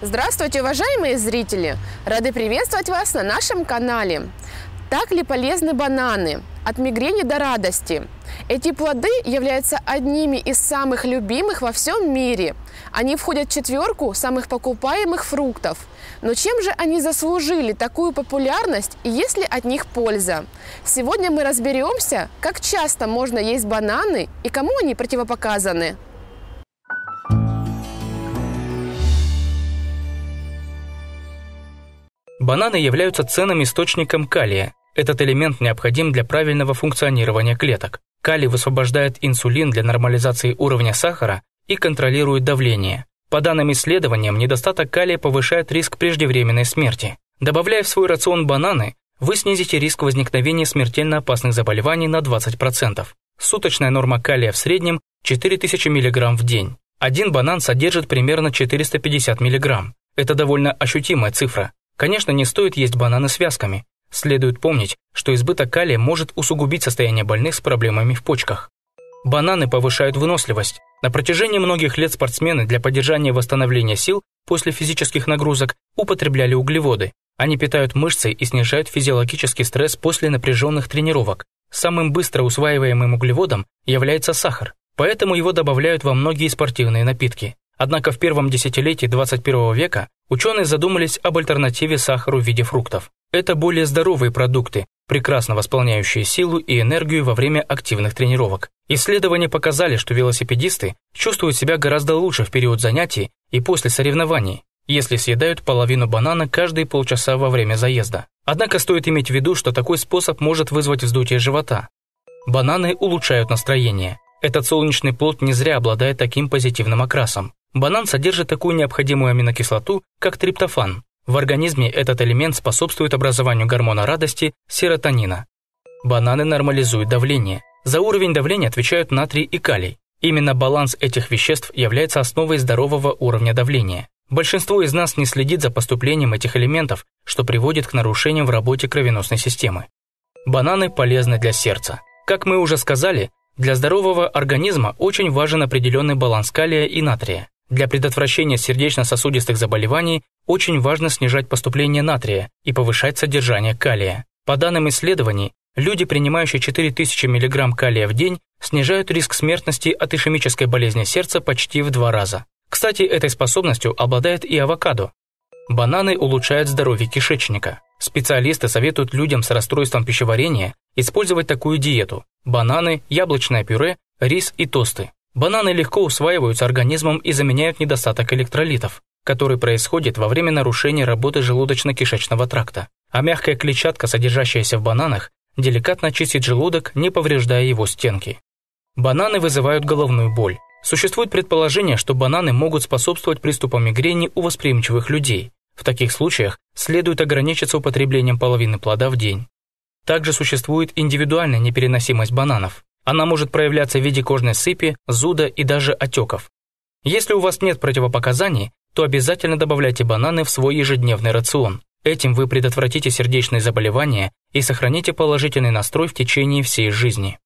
Здравствуйте, уважаемые зрители! Рады приветствовать вас на нашем канале. Так ли полезны бананы? От мигрени до радости. Эти плоды являются одними из самых любимых во всем мире. Они входят в четверку самых покупаемых фруктов. Но чем же они заслужили такую популярность и есть ли от них польза? Сегодня мы разберемся, как часто можно есть бананы и кому они противопоказаны. Бананы являются ценным источником калия. Этот элемент необходим для правильного функционирования клеток. Калий высвобождает инсулин для нормализации уровня сахара и контролирует давление. По данным исследованиям, недостаток калия повышает риск преждевременной смерти. Добавляя в свой рацион бананы, вы снизите риск возникновения смертельно опасных заболеваний на 20%. Суточная норма калия в среднем 4000 мг в день. Один банан содержит примерно 450 мг. Это довольно ощутимая цифра. Конечно, не стоит есть бананы связками. Следует помнить, что избыток калия может усугубить состояние больных с проблемами в почках. Бананы повышают выносливость. На протяжении многих лет спортсмены для поддержания восстановления сил после физических нагрузок употребляли углеводы. Они питают мышцы и снижают физиологический стресс после напряженных тренировок. Самым быстро усваиваемым углеводом является сахар, поэтому его добавляют во многие спортивные напитки. Однако в первом десятилетии 21 века ученые задумались об альтернативе сахару в виде фруктов. Это более здоровые продукты, прекрасно восполняющие силу и энергию во время активных тренировок. Исследования показали, что велосипедисты чувствуют себя гораздо лучше в период занятий и после соревнований, если съедают половину банана каждые полчаса во время заезда. Однако стоит иметь в виду, что такой способ может вызвать вздутие живота. Бананы улучшают настроение. Этот солнечный плод не зря обладает таким позитивным окрасом. Банан содержит такую необходимую аминокислоту, как триптофан. В организме этот элемент способствует образованию гормона радости – серотонина. Бананы нормализуют давление. За уровень давления отвечают натрий и калий. Именно баланс этих веществ является основой здорового уровня давления. Большинство из нас не следит за поступлением этих элементов, что приводит к нарушениям в работе кровеносной системы. Бананы полезны для сердца. Как мы уже сказали, для здорового организма очень важен определенный баланс калия и натрия. Для предотвращения сердечно-сосудистых заболеваний очень важно снижать поступление натрия и повышать содержание калия. По данным исследований, люди, принимающие 4000 мг калия в день, снижают риск смертности от ишемической болезни сердца почти в два раза. Кстати, этой способностью обладает и авокадо. Бананы улучшают здоровье кишечника. Специалисты советуют людям с расстройством пищеварения использовать такую диету – бананы, яблочное пюре, рис и тосты. Бананы легко усваиваются организмом и заменяют недостаток электролитов, который происходит во время нарушения работы желудочно-кишечного тракта. А мягкая клетчатка, содержащаяся в бананах, деликатно чистит желудок, не повреждая его стенки. Бананы вызывают головную боль. Существует предположение, что бананы могут способствовать приступам мигрени у восприимчивых людей. В таких случаях следует ограничиться употреблением половины плода в день. Также существует индивидуальная непереносимость бананов. Она может проявляться в виде кожной сыпи, зуда и даже отеков. Если у вас нет противопоказаний, то обязательно добавляйте бананы в свой ежедневный рацион. Этим вы предотвратите сердечные заболевания и сохраните положительный настрой в течение всей жизни.